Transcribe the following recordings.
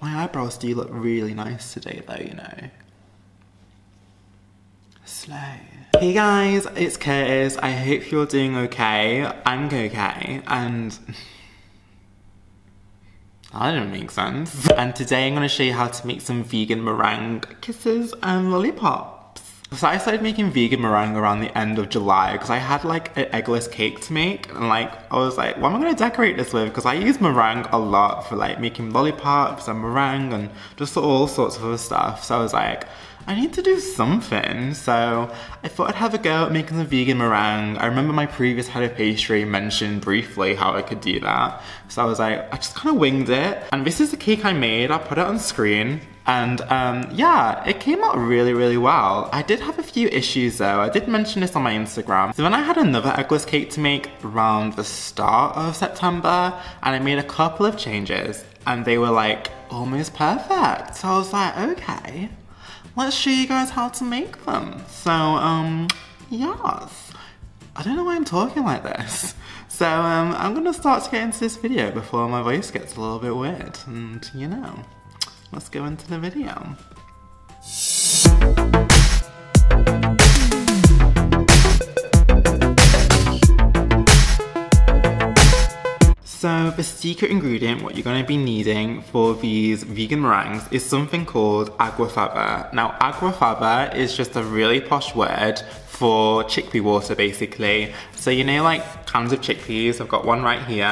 My eyebrows do look really nice today though, you know. Slow. Hey guys, it's Curtis. I hope you're doing okay. I'm okay, and that didn't make sense. And today I'm gonna show you how to make some vegan meringue kisses and lollipops. So I started making vegan meringue around the end of July because I had like an eggless cake to make and like I was like what am I going to decorate this with? Because I use meringue a lot for like making lollipops and meringue and just all sorts of other stuff. So I was like I need to do something so I thought I'd have a go at making some vegan meringue. I remember my previous head of pastry mentioned briefly how I could do that so I was like I just kind of winged it and this is the cake I made. I'll put it on screen and um, yeah, it came out really, really well. I did have a few issues though. I did mention this on my Instagram. So when I had another eggless cake to make around the start of September, and I made a couple of changes, and they were like almost perfect. So I was like, okay, let's show you guys how to make them. So, um, yes. I don't know why I'm talking like this. So um, I'm gonna start to get into this video before my voice gets a little bit weird, and you know let's go into the video. So the secret ingredient, what you're going to be needing for these vegan meringues is something called aquafaba. Now aquafaba is just a really posh word for chickpea water basically. So you know like cans of chickpeas, I've got one right here.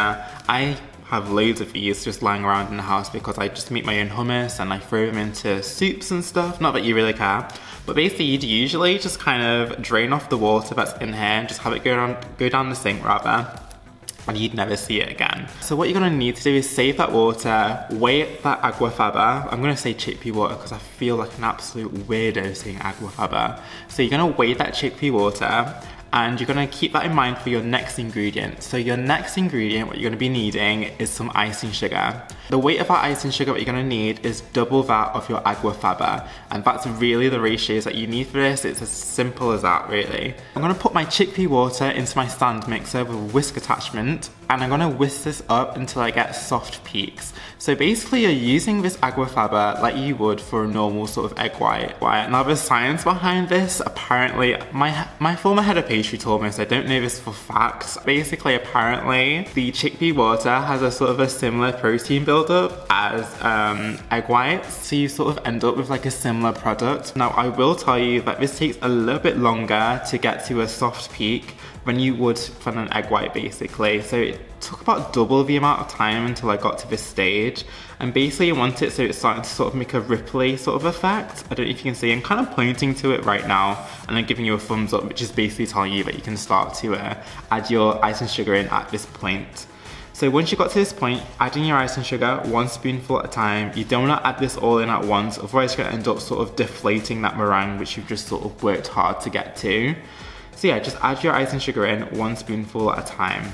I have loads of these just lying around in the house because I just make my own hummus and I throw them into soups and stuff. Not that you really care. But basically you'd usually just kind of drain off the water that's in here and just have it go down, go down the sink rather and you'd never see it again. So what you're gonna need to do is save that water, weigh that aquafaba. I'm gonna say chickpea water because I feel like an absolute weirdo saying aquafaba. So you're gonna weigh that chickpea water and you're gonna keep that in mind for your next ingredient. So your next ingredient, what you're gonna be needing is some icing sugar. The weight of our icing sugar what you're gonna need is double that of your aquafaba, and that's really the ratios that you need for this. It's as simple as that, really. I'm gonna put my chickpea water into my stand mixer with a whisk attachment, and I'm gonna whisk this up until I get soft peaks. So basically you're using this aquafaba like you would for a normal sort of egg white. Now the science behind this, apparently, my, my former head of pastry told me, so I don't know this for facts. Basically, apparently, the chickpea water has a sort of a similar protein buildup as um, egg whites, so you sort of end up with like a similar product. Now I will tell you that this takes a little bit longer to get to a soft peak than you would from an egg white basically. So it took about double the amount of time until I got to this stage. And basically I want it so it's starting to sort of make a ripply sort of effect. I don't know if you can see, I'm kind of pointing to it right now and I'm giving you a thumbs up, which is basically telling you that you can start to uh, add your icing sugar in at this point. So once you got to this point, adding your icing sugar one spoonful at a time. You don't want to add this all in at once, otherwise you're to end up sort of deflating that meringue which you've just sort of worked hard to get to. So yeah, just add your icing sugar in one spoonful at a time.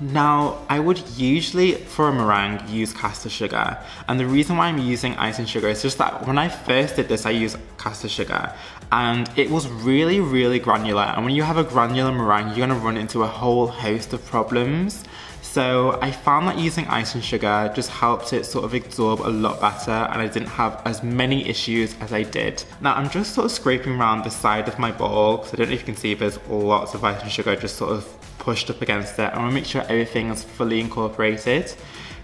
Now, I would usually, for a meringue, use caster sugar. And the reason why I'm using icing sugar is just that when I first did this, I used caster sugar. And it was really, really granular. And when you have a granular meringue, you're gonna run into a whole host of problems. So I found that using icing sugar just helped it sort of absorb a lot better and I didn't have as many issues as I did. Now I'm just sort of scraping around the side of my bowl because I don't know if you can see there's lots of icing sugar just sort of pushed up against it. I want to make sure everything is fully incorporated.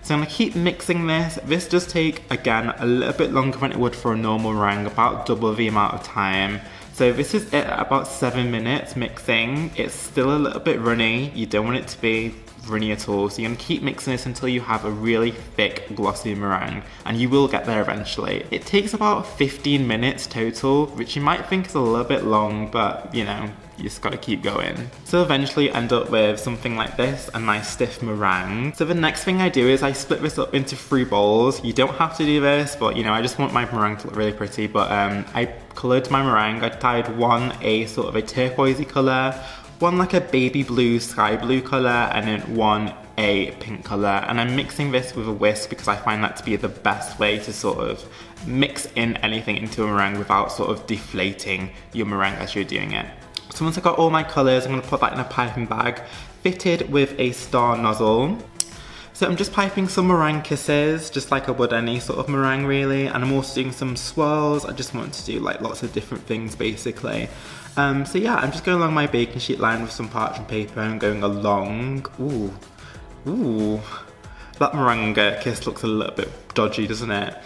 So I'm gonna keep mixing this. This does take, again, a little bit longer than it would for a normal meringue, about double the amount of time. So this is it at about seven minutes mixing. It's still a little bit runny. You don't want it to be runny at all. So you're gonna keep mixing this until you have a really thick, glossy meringue, and you will get there eventually. It takes about 15 minutes total, which you might think is a little bit long, but you know, you just gotta keep going. So eventually you end up with something like this, a nice stiff meringue. So the next thing I do is I split this up into three bowls. You don't have to do this, but you know, I just want my meringue to look really pretty, but um, I coloured my meringue. I dyed one a sort of a turquoisey colour, one like a baby blue, sky blue colour, and then one a pink colour. And I'm mixing this with a whisk because I find that to be the best way to sort of mix in anything into a meringue without sort of deflating your meringue as you're doing it. So once I've got all my colours, I'm gonna put that in a piping bag fitted with a star nozzle. So I'm just piping some meringue kisses, just like I would any sort of meringue really. And I'm also doing some swirls. I just want to do like lots of different things basically. Um, so yeah, I'm just going along my baking sheet line with some parchment paper and going along. Ooh, ooh. That meringue kiss looks a little bit dodgy, doesn't it?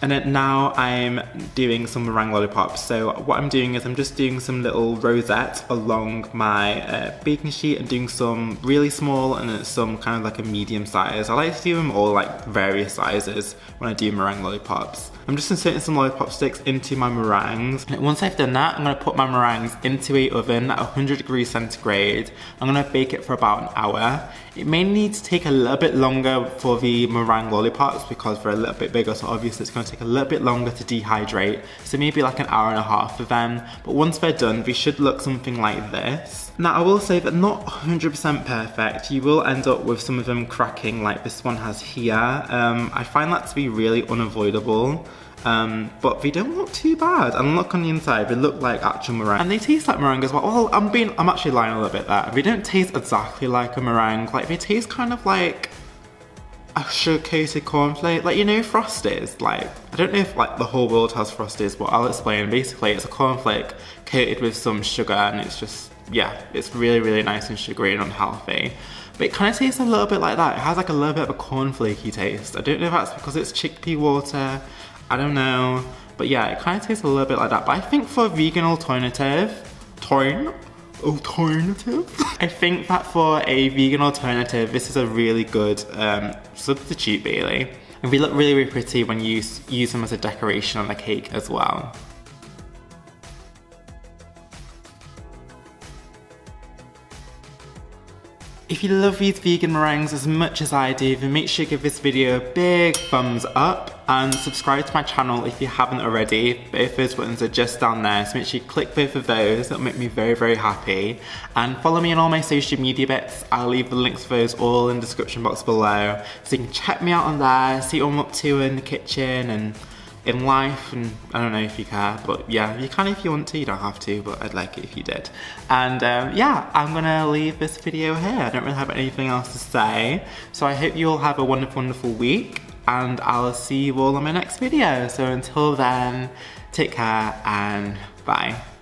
And now I'm doing some meringue lollipops. So what I'm doing is I'm just doing some little rosettes along my uh, baking sheet and doing some really small and some kind of like a medium size. I like to do them all like various sizes when I do meringue lollipops. I'm just inserting some lollipop sticks into my meringues. And once I've done that, I'm gonna put my meringues into a oven at 100 degrees centigrade. I'm gonna bake it for about an hour. It may need to take a little bit longer for the meringue lollipops because they're a little bit bigger, so obviously it's gonna take a little bit longer to dehydrate. So maybe like an hour and a half for them. But once they're done, they should look something like this. Now I will say that not 100% perfect. You will end up with some of them cracking like this one has here. Um, I find that to be really unavoidable. Um, but they don't look too bad. And look on the inside, they look like actual meringue. And they taste like meringue as well. Well, I'm being, I'm actually lying a little bit there. They don't taste exactly like a meringue. Like they taste kind of like a sugar-coated cornflake. Like, you know Frosties? Like, I don't know if like the whole world has Frosties, but I'll explain. Basically, it's a cornflake coated with some sugar and it's just, yeah, it's really, really nice and sugary and unhealthy. But it kind of tastes a little bit like that. It has like a little bit of a cornflakey taste. I don't know if that's because it's chickpea water I don't know. But yeah, it kind of tastes a little bit like that. But I think for a vegan alternative, torn, alternative? I think that for a vegan alternative, this is a really good um, substitute really. And they look really, really pretty when you use them as a decoration on the cake as well. If you love these vegan meringues as much as I do, then make sure you give this video a big thumbs up and subscribe to my channel if you haven't already. Both those buttons are just down there, so make sure you click both of those. That'll make me very, very happy. And follow me on all my social media bits. I'll leave the links for those all in the description box below. So you can check me out on there, see what I'm up to in the kitchen and in life and I don't know if you care but yeah you can if you want to you don't have to but I'd like it if you did. And um, yeah I'm gonna leave this video here. I don't really have anything else to say. So I hope you all have a wonderful wonderful week and I'll see you all in my next video. So until then take care and bye